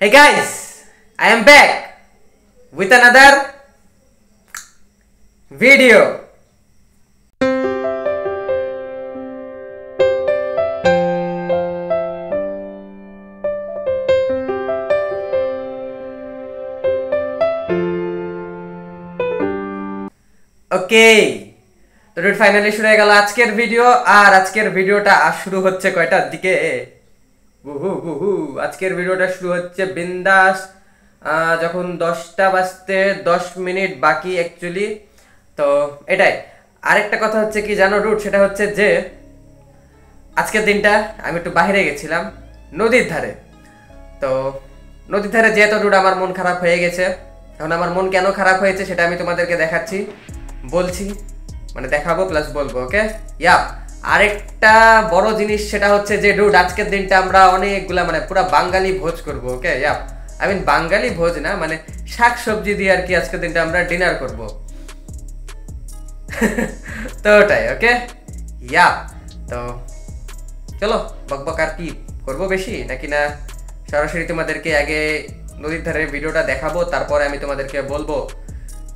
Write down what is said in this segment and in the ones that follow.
Hey guys, I am back with another video. ওকে তো finally শুরু হয়ে গেল আজকের ভিডিও আর আজকের ভিডিওটা শুরু হচ্ছে কয়টার দিকে আজকের ভিডিওটা শুরু হচ্ছে বিন্দাস। যখন দশটা বাজতে দশ মিনিট বাকি অ্যাকচুয়ালি তো এটাই। আরেকটা কথা হচ্ছে কি জানো, রুট? সেটা হচ্ছে যে, আজকের দিনটা আমি একটু বাইরে গেছিলাম, নদীর ধারে। তো নদীর ধারে যেহেতু রুট, আমার মন খারাপ হয়ে গেছে। এখন আমার মন কেন খারাপ হয়েছে সেটা আমি তোমাদেরকে দেখাচ্ছি, বলছি মানে দেখাবো প্লাস বলব ওকে ইয়া আরেকটা বড় জিনিস সেটা হচ্ছে যে ডুড আজকের দিনটা আমরা অনেকগুলা মানে পুরো বাঙালি ভোজ করব ওকে ইয়া আই মিন বাঙালি ভোজ না মানে শাক সবজি দিয়ে আর কি আজকের দিনটা আমরা ডিনার করব। তো ওটাই ওকে ইয়া তো চলো, বকবক আর কি করব বেশি? নাকি না সরাসরি তোমাদেরকে আগে নদীর ধারে ভিডিওটা দেখাবো, তারপরে আমি তোমাদেরকে বলব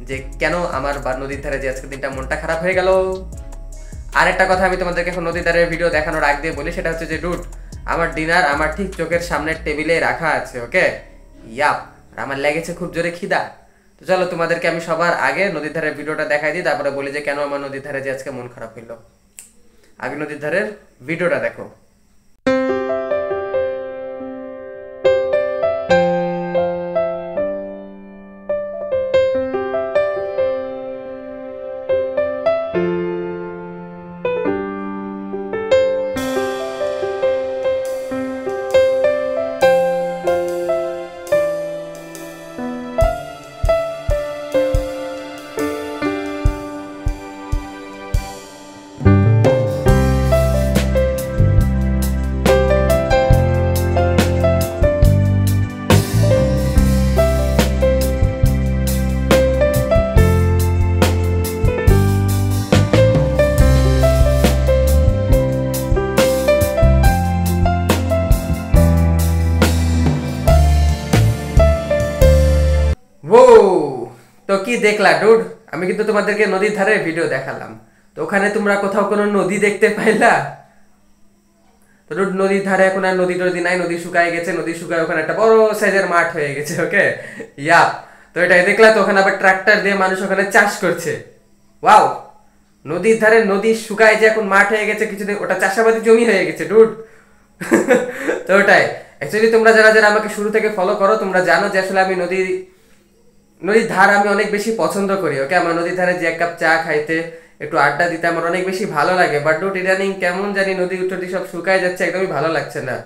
যে, কেন আমার বা নদীর ধারে যে আজকের দিনটা মনটা খারাপ হয়ে গেল? আর একটা কথা আমি তোমাদেরকে এখন নদীদারের ভিডিও দেখানোর আগ দিয়ে বলি, সেটা হচ্ছে যে রুট আমার ডিনার আমার ঠিক চোখের সামনের টেবিলে রাখা আছে ওকে ইয়াপ আর আমার লেগেছে খুব জোরে খিদা। তো চলো তোমাদেরকে আমি সবার আগে নদীর ধারে ভিডিওটা দেখাই দিই, তারপরে বলি যে কেন আমার নদীর ধারে যে আজকে মন খারাপ হইল। আগে নদীর ধারের ভিডিওটা দেখো। তো কি দেখলা, ডুড? আমি কিন্তু তোমাদেরকে নদীর ধারে ভিডিও দেখালাম। তো ওখানে তোমরা কোথাও কোনো নদী দেখতে পাইলা? তো ডুড, নদীর ধারে এখন আর নদী টদী নাই, নদী শুকায় গেছে, নদী শুকায় ওখানে একটা বড় সাইজের মাঠ হয়ে গেছে ওকে ইয়া তো এটাই দেখলা তো, ওখানে আবার ট্রাক্টর দিয়ে মানুষ ওখানে চাষ করছে। ওয়াও নদীর ধারে নদী শুকায় যে এখন মাঠ হয়ে গেছে কিছুদিন, ওটা চাষাবাদি জমি হয়ে গেছে, ডুড। তো ওটাই। অ্যাকচুয়ালি তোমরা যারা যারা আমাকে শুরু থেকে ফলো করো, তোমরা জানো যে আসলে আমি নদী নদীর ধার আমি অনেক বেশি পছন্দ করি, ওকে? আমার নদীর ধারে যে এক কাপ চা খাইতে, একটু আড্ডা দিতে আমার অনেক বেশি ভালো লাগে। বাট ডুট ইদানিং কেমন জানি নদী উত্তরটি সব শুকায় যাচ্ছে, একদমই ভালো লাগছে না।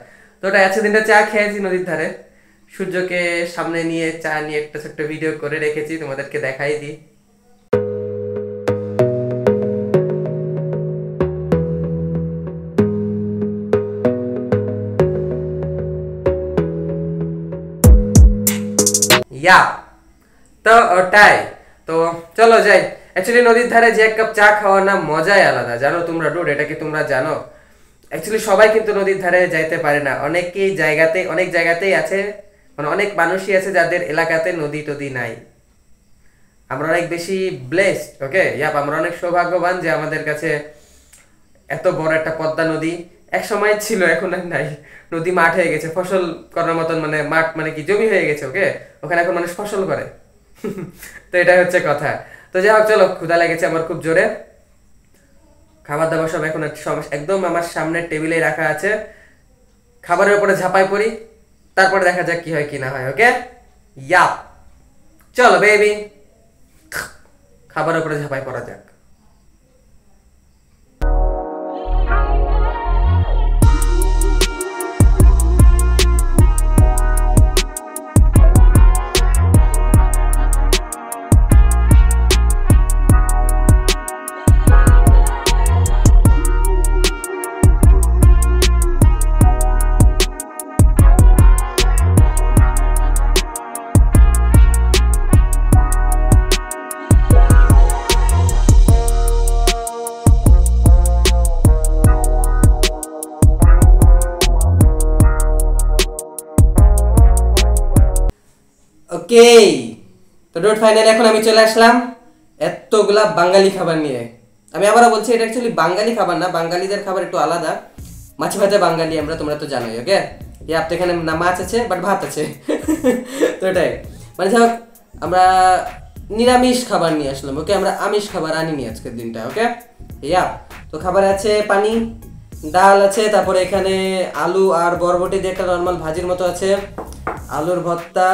তো ওটা আছে দিনটা চা খেয়েছি নদীর ধারে। সূর্যকে সামনে নিয়ে চা নিয়ে একটা ছোট্ট ভিডিও করে রেখেছি, তোমাদেরকে দেখাই দিই। ইয়া তো ওটাই তো, চলো যাই। অ্যাকচুয়ালি নদীর ধারে যে এক কাপ চা খাওয়ার না মজাই আলাদা। জানো তোমরা ডুড এটা কি তোমরা জানো? অ্যাকচুয়ালি সবাই কিন্তু নদীর ধারে যাইতে পারে না। অনেকেই জায়গাতে, অনেক জায়গাতেই আছে মানে অনেক মানুষই আছে যাদের এলাকাতে নদী টদী নাই। আমরা অনেক বেশি ব্লেসড ওকে ইয়াপ আমরা অনেক সৌভাগ্যবান যে আমাদের কাছে এত বড় একটা পদ্মা নদী এক সময় ছিল, এখন আর নাই। নদী মাঠ হয়ে গেছে, ফসল করার মতন মানে মাঠ মানে কি, জমি হয়ে গেছে ওকে ওখানে এখন মানুষ ফসল করে। তো এটাই হচ্ছে কথা। তো যাই হোক চলো, ক্ষুধা লেগেছে আমার খুব জোরে। খাবার দাবার সব এখন একদম আমার সামনে টেবিলে রাখা আছে। খাবারের উপরে ঝাঁপাই পড়ি, তারপরে দেখা যাক কি হয়, কি না হয়, ওকে? ইয়া চলো বেবি খাবারের উপরে ঝাঁপাই পড়া যাক। ওকে, তো ডোট ফাইনাল এখন আমি চলে আসলাম এতগুলা বাঙালি খাবার নিয়ে। আমি আবারও বলছি, এটা অ্যাকচুয়ালি বাঙালি খাবার না, বাঙালিদের খাবার একটু আলাদা। মাছ ভাতে বাঙালি আমরা, তোমরা তো জানোই ওকে এই আপনি এখানে না মাছ আছে বাট ভাত আছে। তো এটাই। মানে যাই আমরা নিরামিষ খাবার নিয়ে আসলাম ওকে আমরা আমিষ খাবার আনিনি আজকের দিনটা ওকে ইয়া তো খাবার আছে পানি, ডাল আছে, তারপরে এখানে আলু আর বরবটি দিয়ে একটা নর্মাল ভাজির মতো আছে। আলুর ভর্তা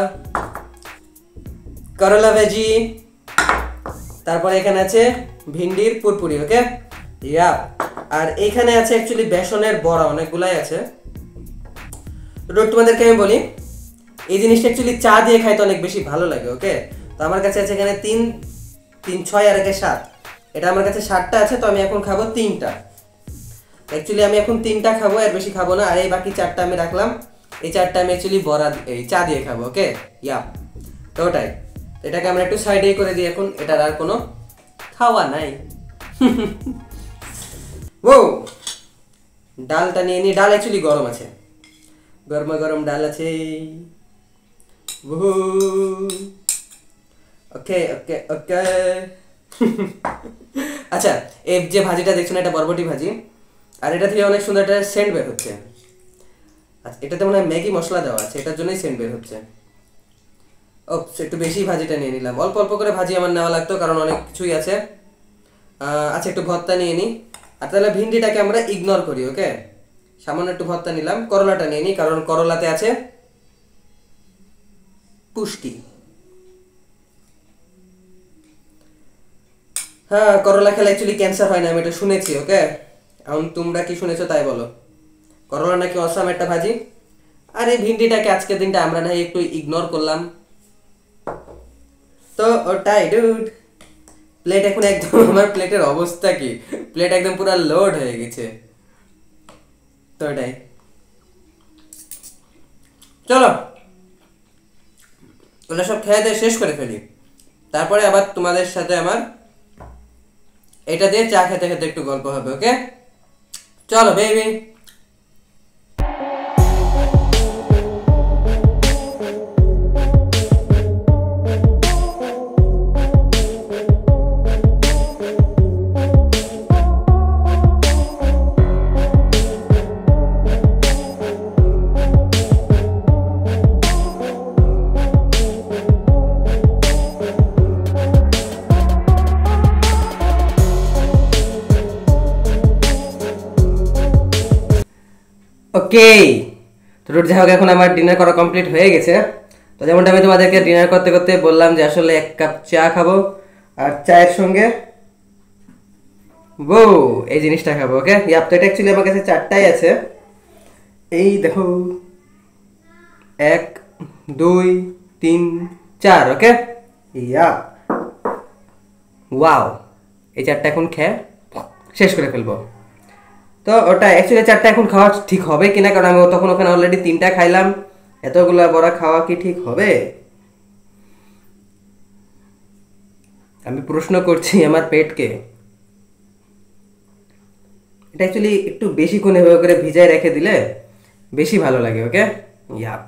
করলা ভেজি। তারপরে এখানে আছে ভিন্ডির পুরপুরি, ওকে? ইয়া। আর এখানে আছে অ্যাকচুয়ালি বেসনের বড়া, অনেকগুলাই আছে। তো তোমাদেরকে আমি বলি, এই জিনিসটা অ্যাকচুয়ালি চা দিয়ে খাইতে অনেক বেশি ভালো লাগে, ওকে? তো আমার কাছে আছে এখানে তিন তিন, ছয় আর একে সাত। এটা আমার কাছে সাতটা আছে, তো আমি এখন খাব তিনটা। অ্যাকচুয়ালি আমি এখন তিনটা খাব আর বেশি খাব না। আর এই বাকি চারটা আমি রাখলাম। এই চারটা আমি অ্যাকচুয়ালি বড়া, এই চা দিয়ে খাব, ওকে? ইয়া। তো ওটাই। এটাকে আমরা একটু সাইডে করে দিই এখন, এটার আর কোনো খাওয়া নাই। ও ডালটা নিয়ে নিই ডাল অ্যাকচুয়ালি গরম আছে। গরমা গরম ডাল আছে। ওকে ওকে ওকে আচ্ছা এই যে ভাজিটা দেখছেন এটা বরবটি ভাজি। আর এটা থেকে অনেক সুন্দর একটা সেন্ট বের হচ্ছে। আচ্ছা এটাতে মনে হয় ম্যাগি মশলা দেওয়া আছে, এটার জন্যই সেন্ট বের হচ্ছে। একটু বেশি ভাজিটা নিয়ে নিলাম। অল্প অল্প করে ভাজি আমার নেওয়া লাগতো, কারণ অনেক কিছুই আছে। আচ্ছা একটু ভর্তা নিয়ে নিই আর তাহলে ভিন্ডিটাকে আমরা ইগনোর করি ওকে সামান্য একটু ভর্তা নিলাম, করলাটা নিয়ে নিই কারণ করলাতে আছে পুষ্টি। হ্যাঁ করলা খেলে অ্যাকচুয়ালি ক্যান্সার হয় না, আমি এটা শুনেছি ওকে এখন তোমরা কি শুনেছো তাই বলো। করলা নাকি অসাম একটা ভাজি? আর এই ভিন্ডিটাকে আজকের দিনটা আমরা না একটু ইগনোর করলাম। তো ওটাই ডুড প্লেট এখন একদম আমার প্লেটের অবস্থা কি? প্লেট একদম পুরো লোড হয়ে গেছে। তো ওটাই। চলো। ওগুলো সব খেয়ে দিয়ে শেষ করে ফেলি। তারপরে আবার তোমাদের সাথে আমার এটা দিয়ে চা খেতে খেতে একটু গল্প হবে ওকে চলো বেবি ওকে। তো রুট, যাই হোক, এখন আমার ডিনার করা কমপ্লিট হয়ে গেছে। তো যেমনটা আমি তোমাদেরকে ডিনার করতে করতে বললাম যে আসলে এক কাপ চা খাব আর চায়ের সঙ্গে বো এই জিনিসটা খাব, ওকে? ইয়াপ, তো এটা অ্যাকচুয়ালি আমার কাছে চারটাই আছে। এই দেখো, এক, দুই, তিন, চার, ওকে? ইয়া ওয়াও, এই চারটা এখন খেয়ে শেষ করে ফেলব। তো ওটা অ্যাকচুয়ালি চারটা এখন খাওয়া ঠিক হবে কিনা? কারণ আমি তখন ওখানে অলরেডি তিনটা খাইলাম। এতগুলা বড়া খাওয়া কি ঠিক হবে? আমি প্রশ্ন করছি আমার পেটকে। এটা অ্যাকচুয়ালি একটু বেশিক্ষণ এভাবে করে ভিজায় রেখে দিলে বেশি ভালো লাগে, ওকে? ইয়াপ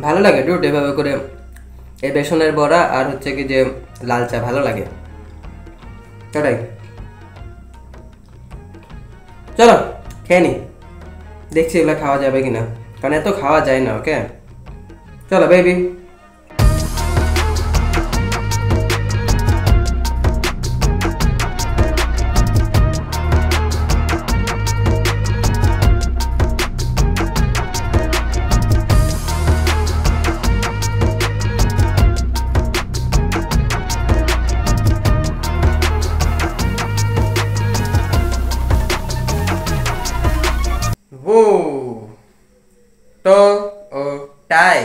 ভালো লাগে ডুট এভাবে করে। এই বেসনের বড়া আর হচ্ছে কি যে লাল চা ভালো লাগে। তাই চলো, খেয়ে নি। দেখছি এগুলো খাওয়া যাবে কিনা। কারণ এত খাওয়া যায় না ওকে চলো বেবি ও, তো, ও টাই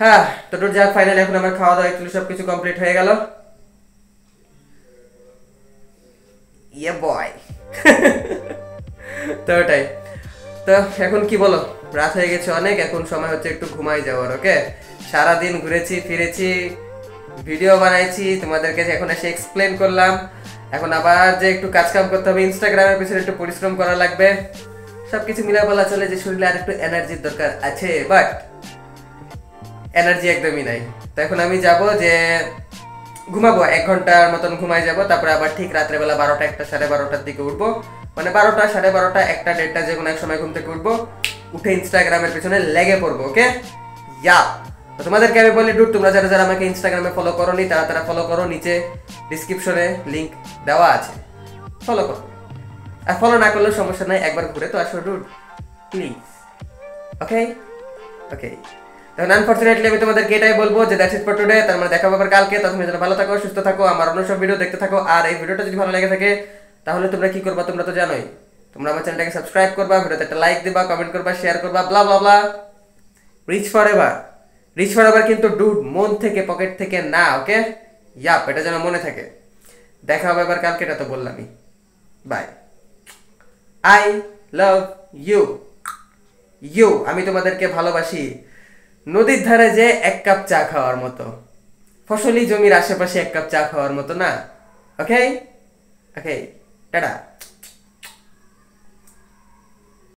হ্যাঁ তো যাক ফাইনাল এখন আমার খাওয়া দাওয়া একটু সব কিছু কমপ্লিট হয়ে গেল। ইয়ে বয় তো ওটাই। তো এখন কি বলো? রাত হয়ে গেছে অনেক, এখন সময় হচ্ছে একটু ঘুমাই যাওয়ার ওকে সারাদিন ঘুরেছি, ফিরেছি ভিডিও বানাইছি, তোমাদেরকে এখন এসে এক্সপ্লেন করলাম। এখন আবার যে একটু কাজ কাম করতে হবে ইনস্টাগ্রামের পিছনে একটু পরিশ্রম করা লাগবে। সবকিছু মিলা বলা চলে যে শরীরে আর একটু এনার্জির দরকার আছে বাট এনার্জি একদমই নাই। তো এখন আমি যাব যে ঘুমাবো, এক ঘণ্টার মতন ঘুমাই যাব, তারপরে আবার ঠিক রাত্রেবেলা বারোটা একটা, সাড়ে বারোটার দিকে উঠবো। মানে বারোটা, সাড়ে বারোটা, একটা, দেড়টা যে কোনো এক সময় ঘুম থেকে উঠবো, উঠে ইনস্টাগ্রামের পিছনে লেগে পড়ব ওকে ইয়া তো তোমাদেরকে আমি বলি ডুড তোমরা যারা যারা আমাকে ইনস্টাগ্রামে ফলো করো নি তারা তারা ফলো করো, নিচে ডিসক্রিপশনে লিঙ্ক দেওয়া আছে। ফলো করো। ফলো না করলেও সমস্যা নাই, একবার ঘুরে তো আসো ডুড প্লিজ ওকে ওকে তখন আনফরচুনেটলি আমি তোমাদেরকে এটাই বলব যে দ্যাটস ইট ফর টুডে তার মানে দেখা হবে কালকে তখন যেন ভালো থাকো, সুস্থ থাকো, আমার অন্য সব ভিডিও দেখতে থাকো, আর এই ভিডিওটা যদি ভালো লেগে থাকে, তাহলে তোমরা কি করবা, তোমরা তো জানোই। তোমরা আমার চ্যানেলটাকে সাবস্ক্রাইব করবা, ভিডিওতে একটা লাইক দিবা কমেন্ট করবা শেয়ার করবা bla bla bla rich for ever rich for ever কিন্তু ডুড মন থেকে পকেট থেকে না ওকে ইয়াপ এটা যেন মনে থাকে। দেখা হবে এবার কালকে, এটা তো বললামই। Bye I love you you আমি তোমাদেরকে ভালোবাসি। নদীর ধারে যে এক কাপ চা খাওয়ার মতো। ফসলি জমির আশেপাশে এক কাপ চা খাওয়ার মতো না? Okay okay tata.